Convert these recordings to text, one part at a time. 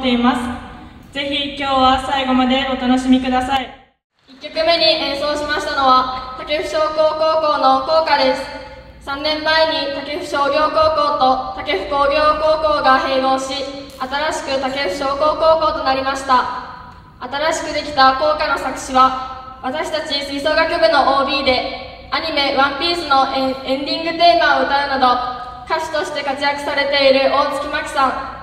っています。ぜひ今日は最後までお楽しみください。1曲目に演奏しましたのは竹府商工高校の校歌です。3年前に竹府商業高校と竹府工業高校が併合し新しく竹府商工高校となりました。新しくできた校歌の作詞は私たち吹奏楽部の OB でアニメ「ワンピースのエンエンディングテーマを歌うなど歌手として活躍されている大月真紀さん。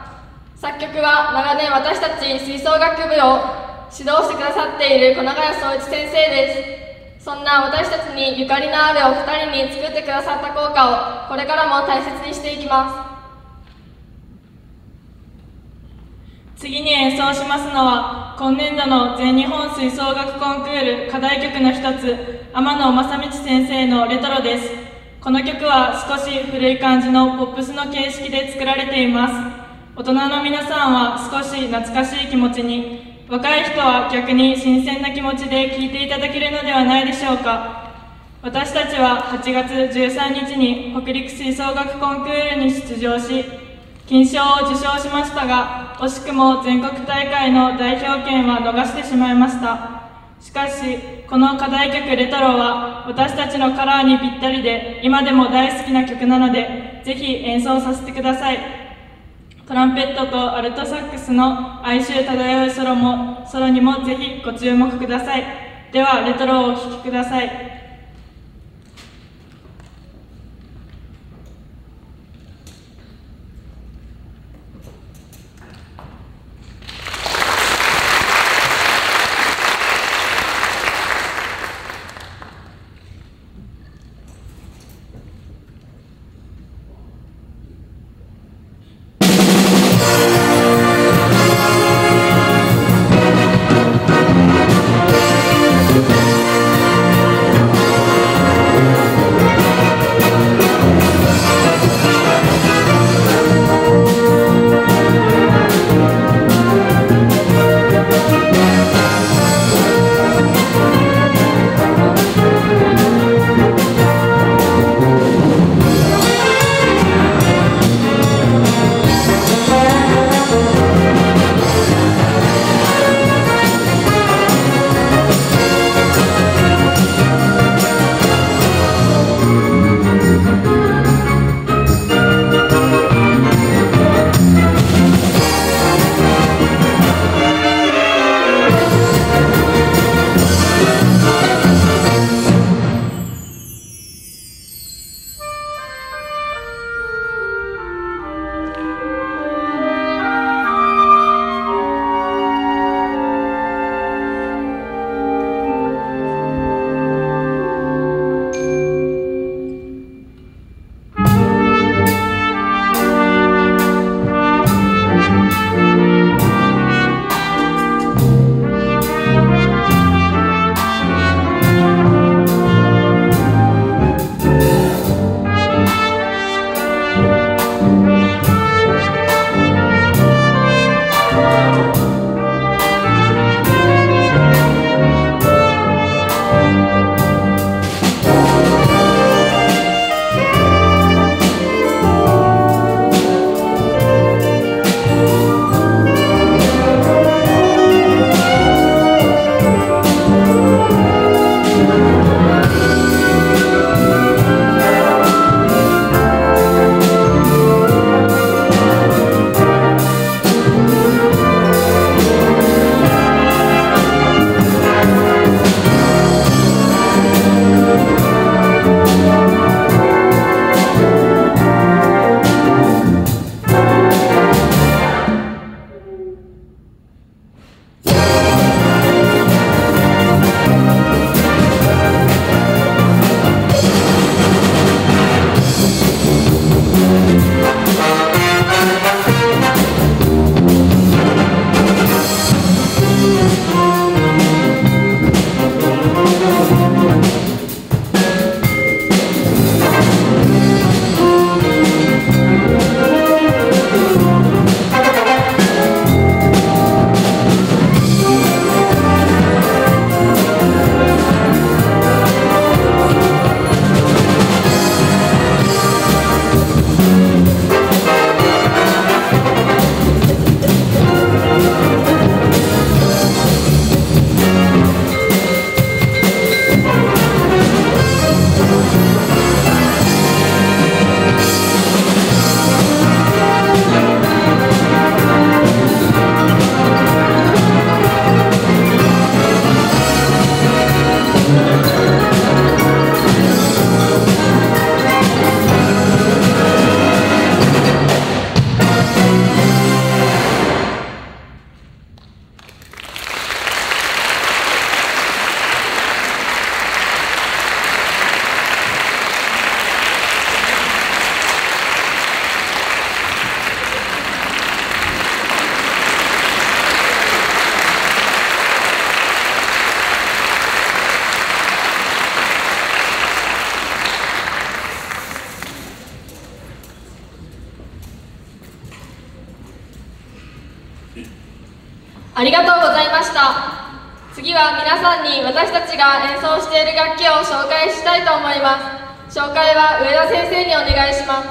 作曲は長年私たち吹奏楽部を指導してくださっている小永谷総一先生です。そんな私たちにゆかりのあるお二人に作ってくださった効果をこれからも大切にしていきます。次に演奏しますのは今年度の全日本吹奏楽コンクール課題曲の一つ天野正道先生の「レトロ」です。この曲は少し古い感じのポップスの形式で作られています。大人の皆さんは少し懐かしい気持ちに若い人は逆に新鮮な気持ちで聴いていただけるのではないでしょうか。私たちは8月13日に北陸吹奏楽コンクールに出場し金賞を受賞しましたが惜しくも全国大会の代表権は逃してしまいました。しかしこの課題曲「レトロ」は私たちのカラーにぴったりで今でも大好きな曲なのでぜひ演奏させてください。トランペットとアルトサックスの哀愁漂うソロもソロにもぜひご注目ください。ではレトロをお聴きください。ちが演奏している楽器を紹介したいと思います。紹介は上田先生にお願いします。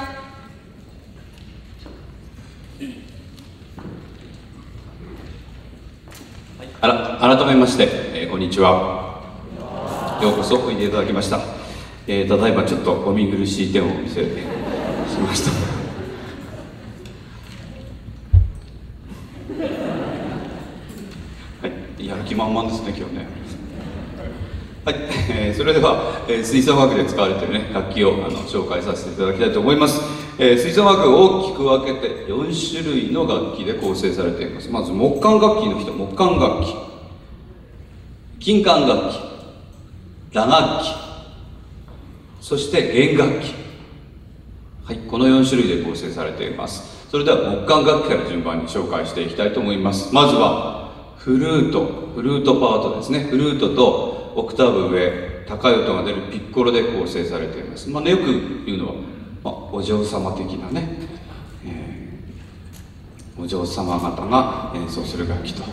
あら改めまして、えー、こんにちは。ようこそおいでいただきました、えー、ただいまちょっとお見苦しい点をお見せしました。はいやる気満々ですね今日ね、それでは、えー、吹奏楽で使われている、ね、楽器をあの紹介させていただきたいと思います、えー、吹奏楽を大きく分けて4種類の楽器で構成されています。まず木管楽器の人。木管楽器。金管楽器。打楽器。そして弦楽器。はいこの4種類で構成されています。それでは木管楽器から順番に紹介していきたいと思います。まずはフルート。フルートパートですね。フルートとオクターブ上。高い音が出るピッコロで構成されています。まあねよく言うのは、まあ、お嬢様的なね、えー、お嬢様方が演奏する楽器と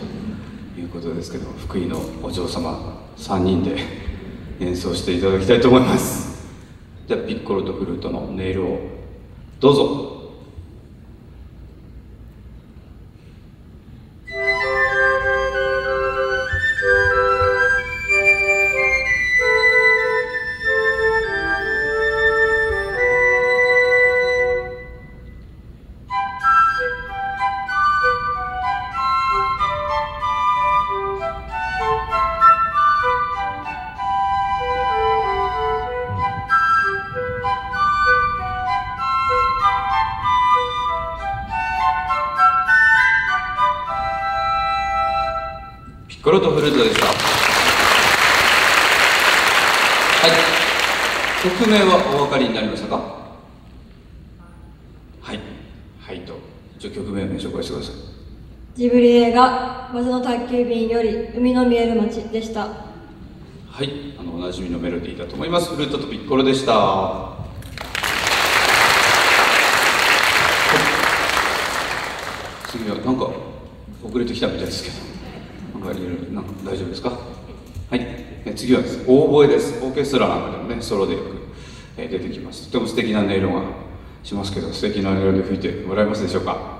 いうことですけど福井のお嬢様3人で演奏していただきたいと思います。じゃあピッコロとフルートの音色をどうぞ。急便」より「海の見える街」でした。はいあのおなじみのメロディーだと思います。フルートとピッコロでした。次はなんか遅れてきたみたいですけどがいるなんか大丈夫ですか？はい。え次はです。オーボエです。オーケストラなんかでもねソロでよく、え出てきます。とても素敵な音色がしますけど素敵な音色で吹いてもらえますでしょうか？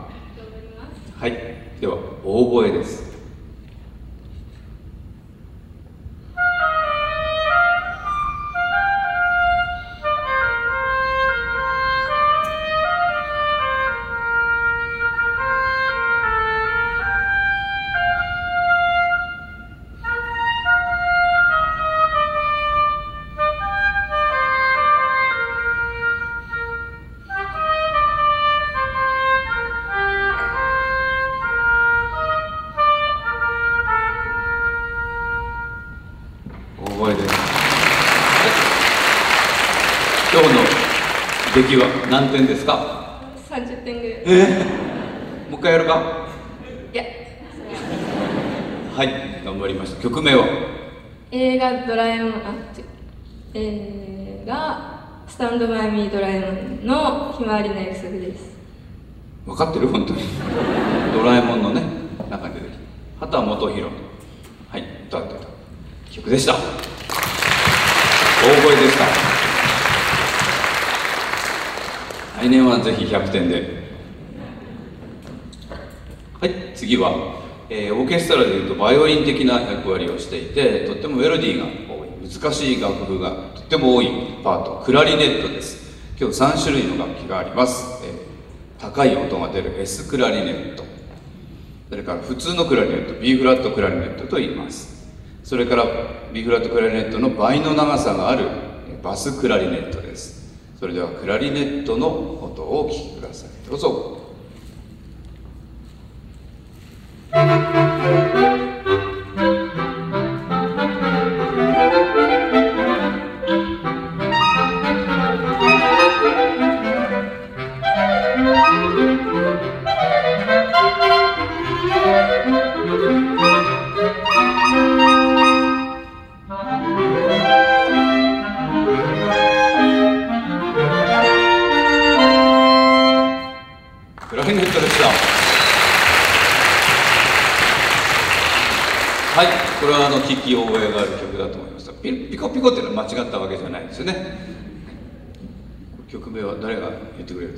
出来は何点ですか？30点ぐらい。え？ー、もう一回やるか？いや。はい頑張りました。曲名は？映画ドラえもんあ映画スタンドバイミードラえもんのひまわりの約束です。分かってる？本当に。ドラえもんのね中に出てきた畑基博はい歌ってた曲でした大声でした来年はぜひ100点で。はい次は、えー、オーケストラでいうとバイオリン的な役割をしていてとってもメロディーが多い難しい楽譜がとっても多いパートクラリネットです。今日3種類の楽器があります、えー、高い音が出る S クラリネット。それから普通のクラリネット B フラットクラリネットと言います。それから B フラットクラリネットの倍の長さがあるバスクラリネットです。それではクラリネットの音をお聴きください。どうぞ。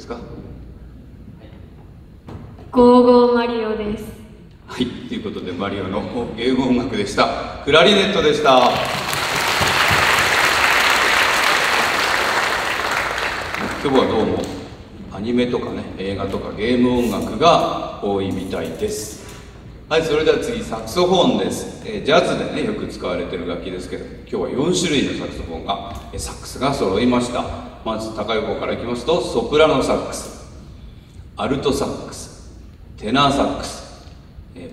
ですか？ゴーゴーマリオです。はいということでマリオのゲーム音楽でした。クラリネットでした。今日はどうもアニメとかね映画とかゲーム音楽が多いみたいです。はいそれでは次サクソフォンです、えージャズでねよく使われてる楽器ですけど今日は4種類のサクソフォンがえーサックスが揃いましたまず高い方からいきますとソプラノサックスアルトサックステナーサックス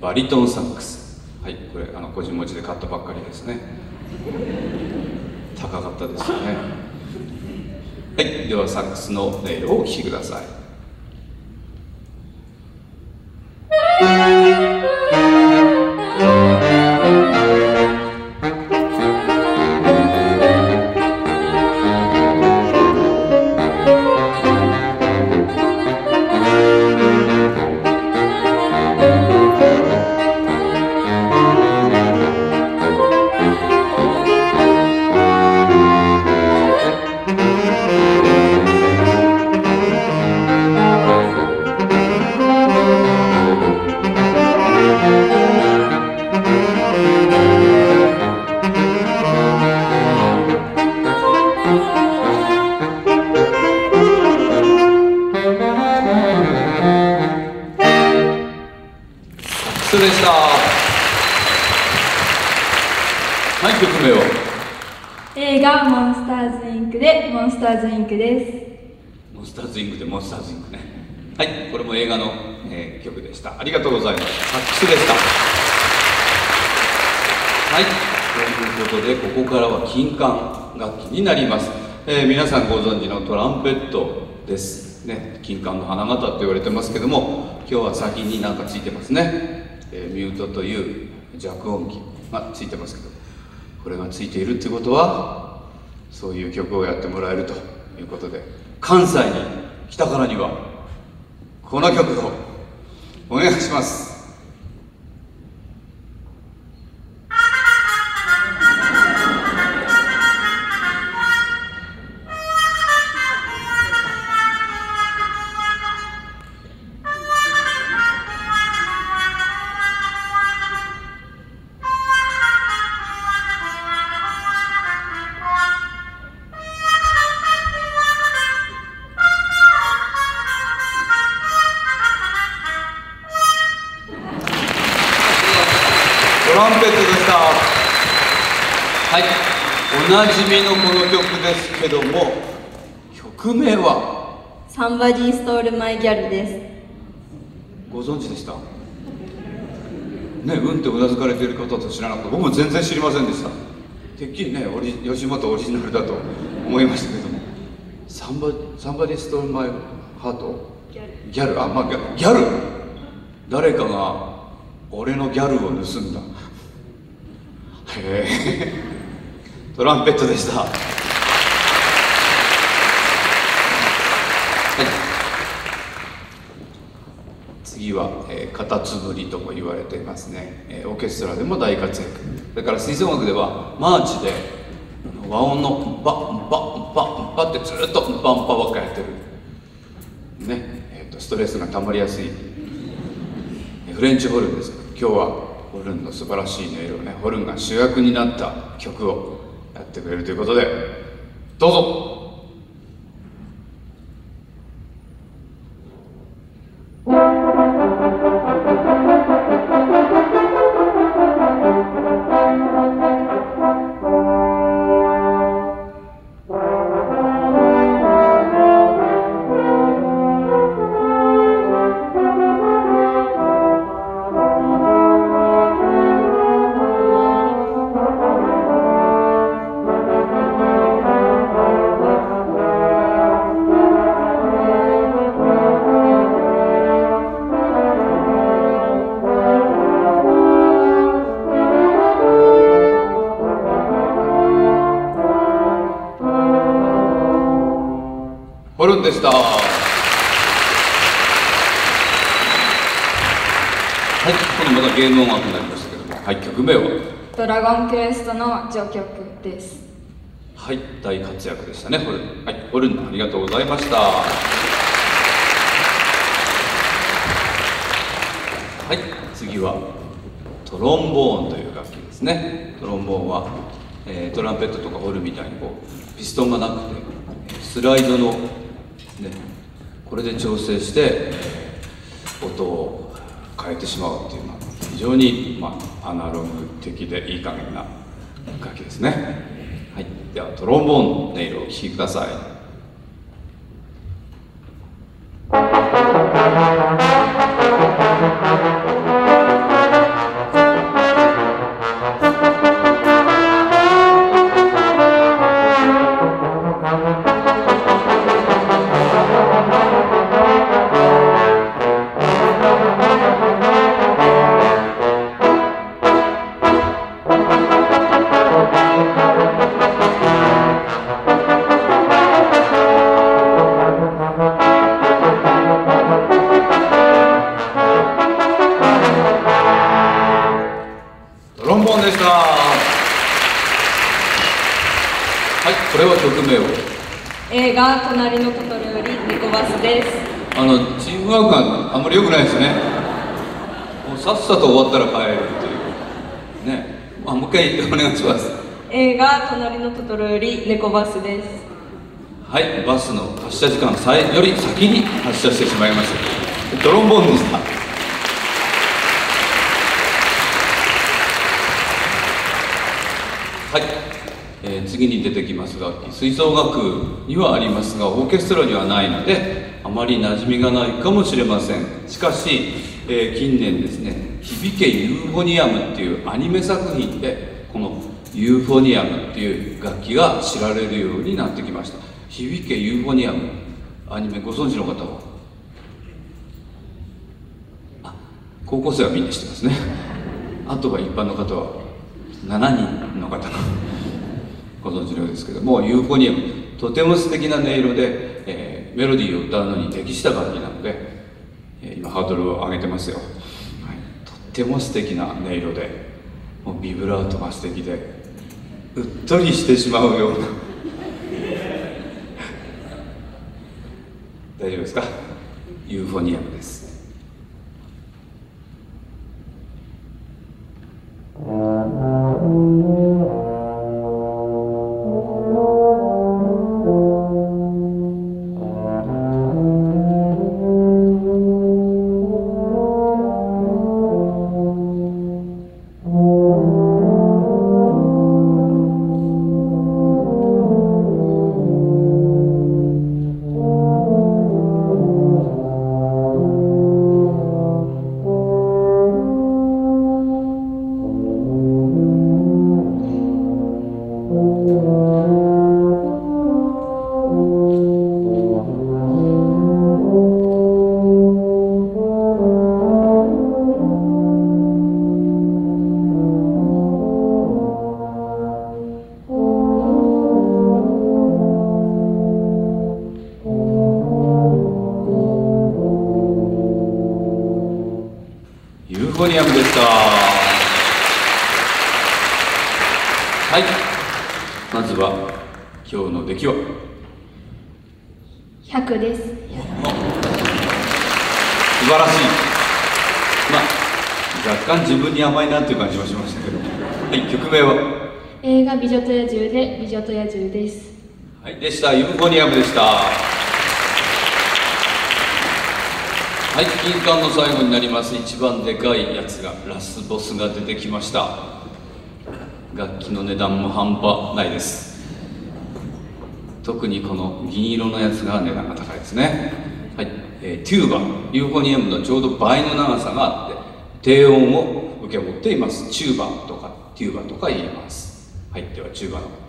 バリトンサックス。はいこれあの個人持ちで買ったばっかりですね。高かったですよね。はいではサックスの音色をお聴きください。ございます。サックスでしたはい。ということでここからは金管楽器になります、えー皆さんご存知のトランペットです。ね。金管の花形って言われてますけども今日は先になんかついてますね、えーミュートという弱音機がついてますけど。これがついているってことはそういう曲をやってもらえるということで関西に来たからにはこの曲をお願いします。かれている方と知らなかった。僕も全然知りませんでした。てっきりね吉本オリジナルだと思いましたけども。サンバサンバディストマイハート？ギャル。ギャル？あまあギャギャル？誰かが俺のギャルを盗んだ。へえ。トランペットでした次は、えー、カタツムリとも言われていますね、えーオーケストラでも大活躍。それから吹奏楽ではマーチであの和音のバンバンバンバンってずっとバンパばっかやってる。ね。えーとストレスが溜まりやすい。えフレンチホルンです。今日はホルンの素晴らしい音色をねホルンが主役になった曲をやってくれるということでどうぞ。はい。今度またゲーム音楽になりましたけどもはい。曲名はドラゴンクエストの序曲です。はい。大活躍でしたねホルンはい。ホルンありがとうございました。はい。次はトロンボーンという楽器ですね。トロンボーンは、えートランペットとかホルンみたいにこうピストンがなくてスライドのねこれで調整してえー音を変えてしまうっていうのは非常に、まあ、アナログ的でいい加減な楽器ですね。はい。ではトロンボーンの音色をお聴きください。はいこれは曲名を映画「隣のトトロ」より猫バスです。あのチームワークがあんまり良くないですね。もうさっさと終わったら帰るっていう。ね。あもう一回お願いします。映画「隣のトトロ」より猫バスです。はいバスの発車時間さえより先に発車してしまいました。トロンボーンでした。はい、えー次に出てきます楽器吹奏楽にはありますがオーケストラにはないのであまり馴染みがないかもしれません。しかし、えー近年ですね「響けユーフォニアム」っていうアニメ作品でこのユーフォニアムっていう楽器が知られるようになってきました。響けユーフォニアムアニメご存知の方は？あ高校生はみんな知ってますね。あとは一般の方は7人の方。がご存知のようですけどもユーフォニアムとても素敵な音色で、えーメロディーを歌うのに適した楽器なので、えー今ハードルを上げてますよ、はい、とっても素敵な音色でもうビブラートが素敵でうっとりしてしまうような。大丈夫ですか？ユーフォニアムです。獣で美女と野獣です。はいでした。ユーフォニアムでした。はい金管の最後になります。一番でかいやつがラスボスが出てきました。楽器の値段も半端ないです。特にこの銀色のやつが値段が高いですね。はい、えーテューバ。ユーフォニアムのちょうど倍の長さがあって低音を受け持っています。チューバとかテューバとか言います。はいではチューバの。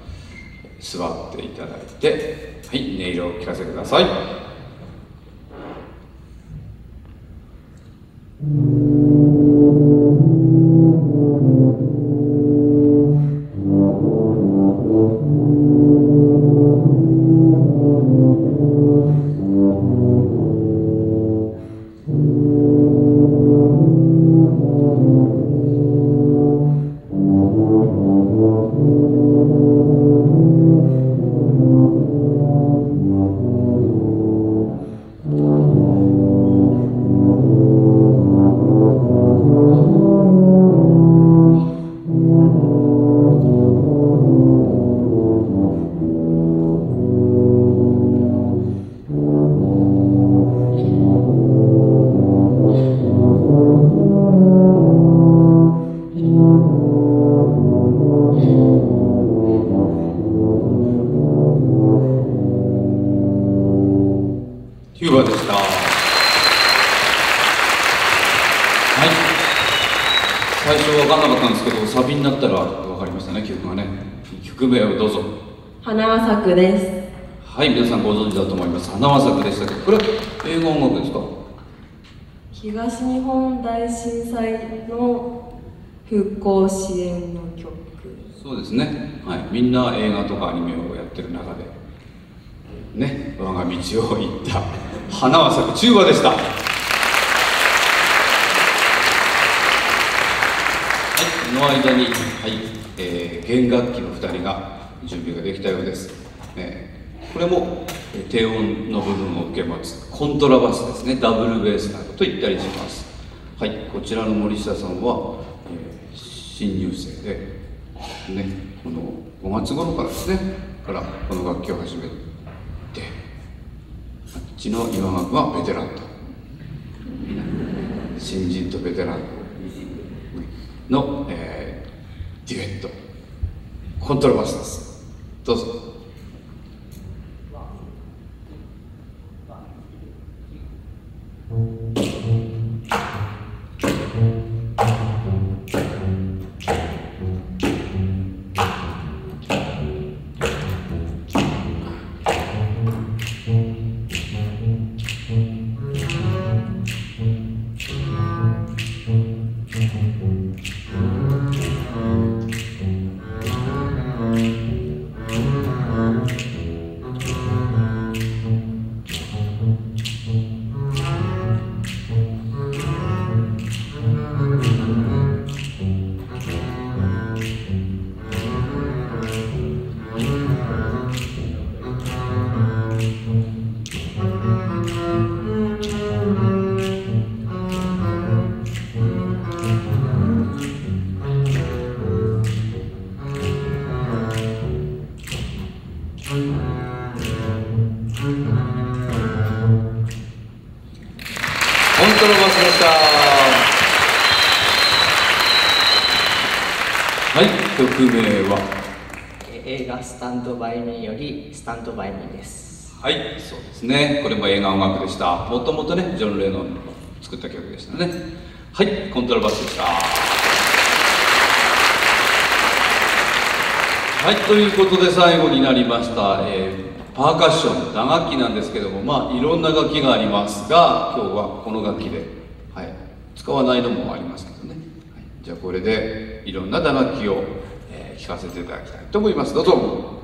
座っていただいてはい音色を聞かせてください。花は咲くです。はい皆さんご存知だと思います。花は咲くでしたけどこれ英語音楽ですか？東日本大震災の復興支援の曲。そうですね、はい、みんな映画とかアニメをやってる中でね我が道を行った花は咲く中和でした。はいこの間に、はいえー弦楽器の2人が準備ができたようです、ね、これも低音の部分を受け持つコントラバスですね。ダブルベースなどと言ったりします。はい。こちらの森下さんは、えー新入生でねこの5月頃からですね。からこの楽器を始めて。あっちの岩学はベテランと。新人とベテランの、えーデュエット。コントラバスです。どうぞ。ンドバイミー」です。はいそうですね。これも映画音楽でした。もともとねジョン・レノンの作った曲でしたね。はいコントラバスでした。はいということで最後になりました、えーパーカッション打楽器なんですけどもまあいろんな楽器がありますが今日はこの楽器で、はい、使わないのもありますけどね、はい、じゃあこれでいろんな打楽器を、えー聴かせていただきたいと思います。どうぞ。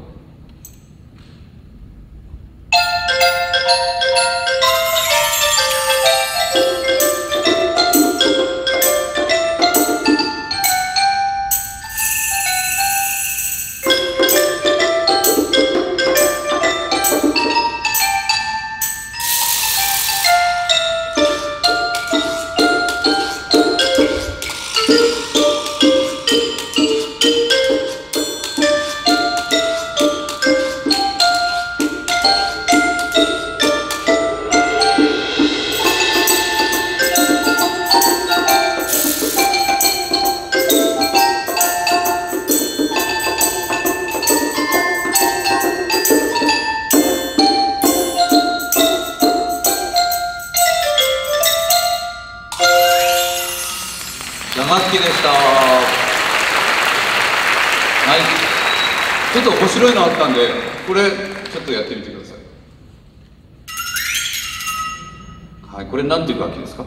はいこれなんていう楽器ですか？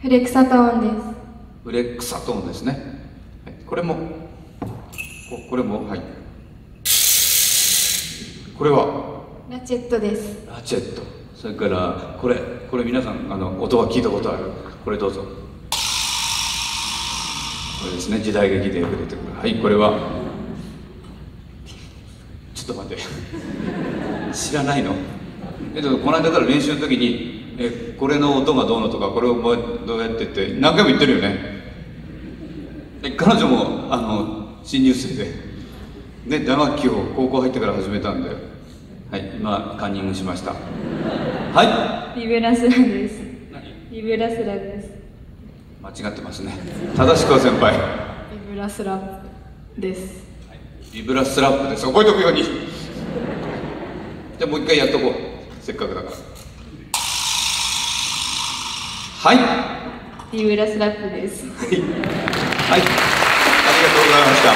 フレクサトーンです。フレックサトーンですね、はい、これもここれもはい。これは？ラチェットです。ラチェット。それからこれこれ皆さんあの音は聞いたことある？これどうぞ。これですね。時代劇でよく出てくる。はいこれは？ちょっと待って。知らないの？えっとこの間から練習の時にえこれの音がどうのとかこれをどうやってって何回も言ってるよね。で彼女もあの新入生で。で打楽器を高校入ってから始めたんで。はい今カンニングしました。はい。ビブラスラです。ビブラスラです。間違ってますね。正しくは先輩。ビブラスラです。ビブラスラップです。覚えておくように。じゃあもう一回やっとこう。せっかくだからはいはビーブラスラップです。いはいありがとうございました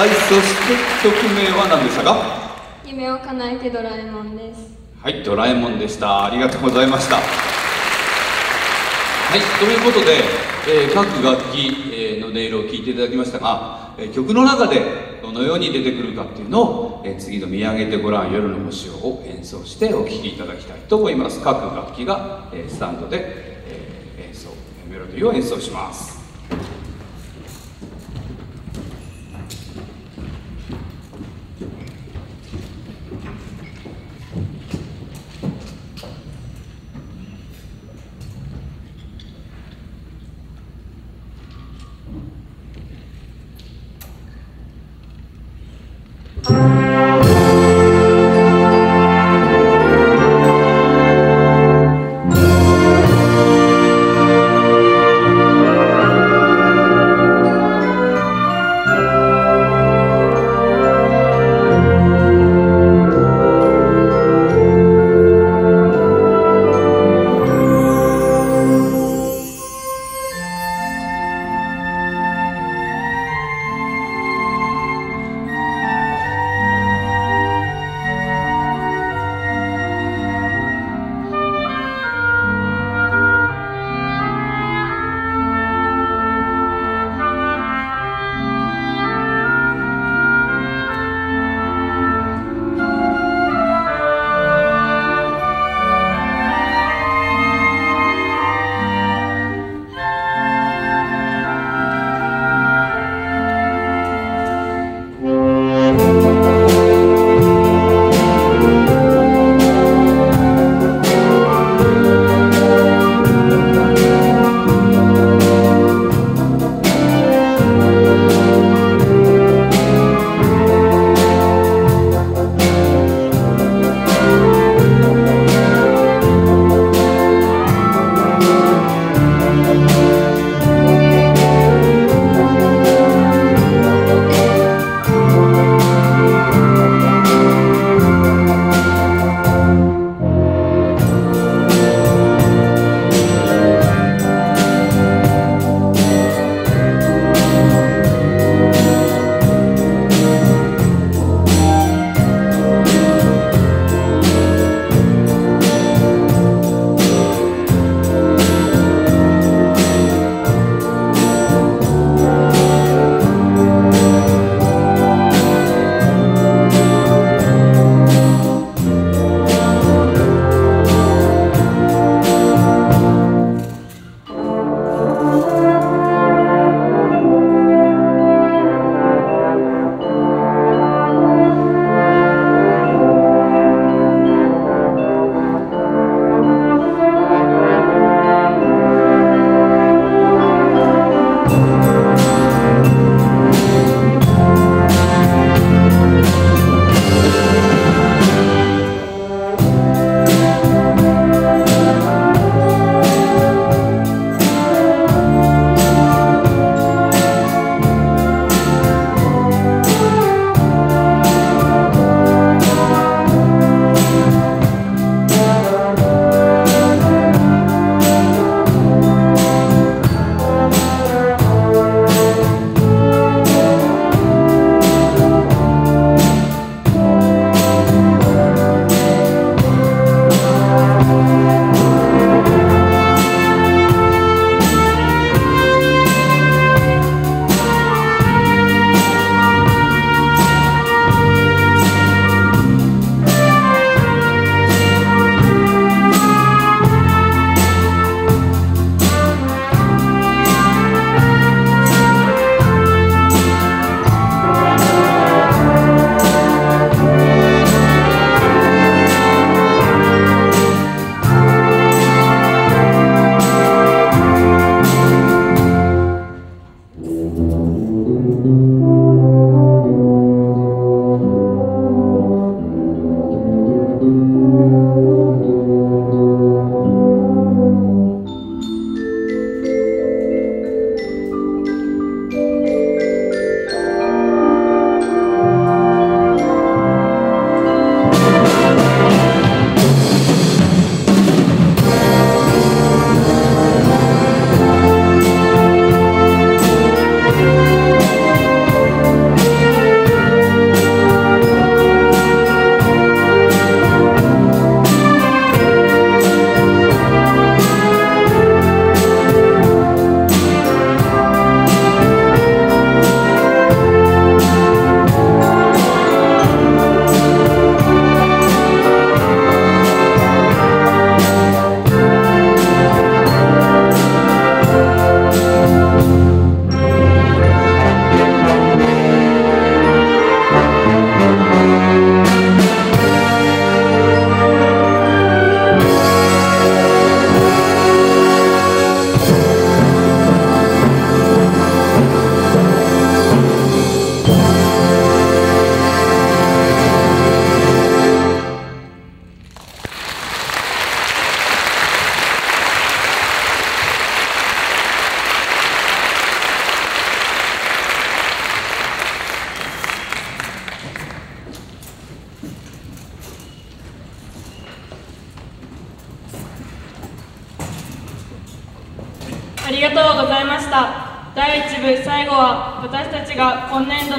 はいそして曲名は何でしたか？夢を叶えてドラえもんですはい、ドラえもんでした。ありがとうございました。はい、ということで、えー各楽器、えーの音色を聴いていただきましたが、えー曲の中でどのように出てくるかっていうのを、えー次の「見上げてごらん夜の星を」を演奏してお聴きいただきたいと思います。各楽器が、えースタンドで、えー演奏、メロディーを演奏します。「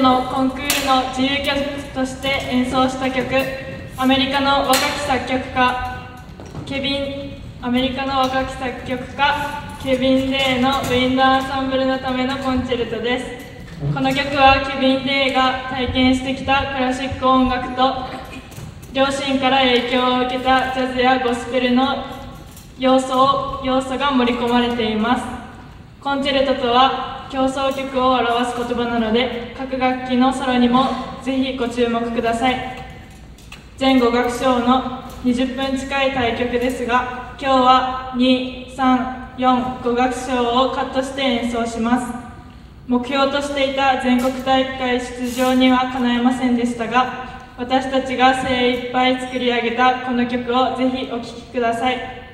のコンクールの自由曲として演奏した曲アメリカの若き作曲家ケビンアメリカの若き作曲家ケビン・デーのウィンドアンサンブルのためのコンチェルトです。この曲はケビン・デーが体験してきたクラシック音楽と両親から影響を受けたジャズやゴスペルの要素を要素が盛り込まれています。コンチェルトとは競争曲を表す言葉なので各楽器のソロにもぜひご注目ください。全5楽章の20分近い対局ですが今日は2345楽章をカットして演奏します。目標としていた全国大会出場にはかなえませんでしたが私たちが精一杯作り上げたこの曲をぜひお聴きください。